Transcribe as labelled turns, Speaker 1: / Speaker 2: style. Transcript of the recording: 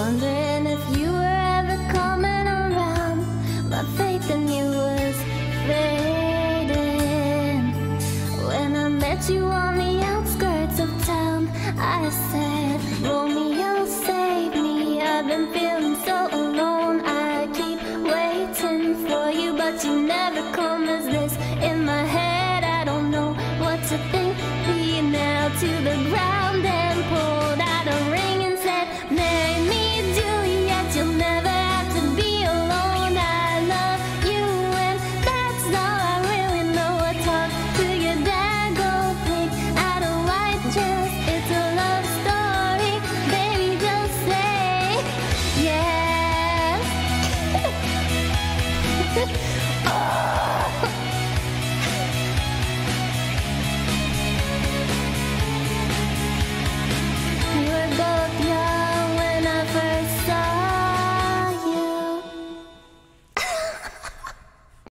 Speaker 1: Wondering if you were ever coming around. My faith in you was fading. When I met you on the outskirts of town I said, Romeo, save me. I've been feeling so alone. I keep waiting for you But you never come as this In my head, I don't know what to think. Be now to the ground.